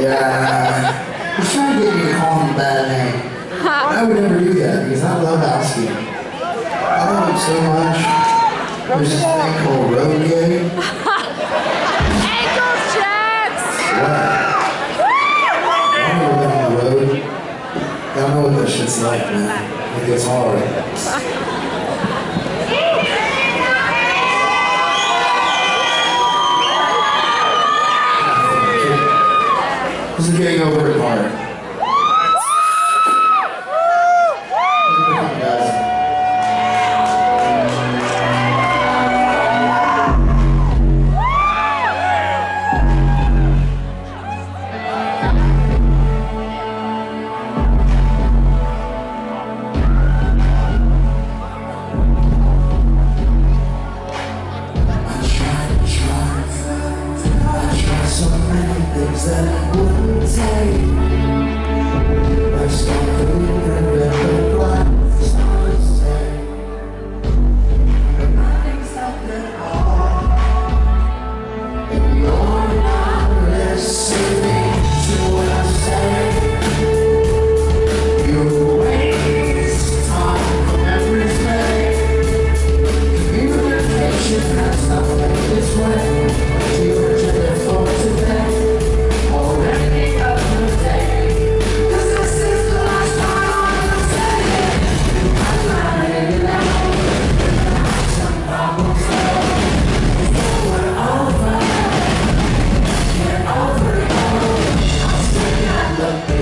Yeah. He's trying to get me to call him a bad name. I would never do that because I love Alski. I love him so much. There's this thing called road gay. Ankle checks! What? I don't know down the road. I don't know what that shit's like, man. It gets hard. Getting over the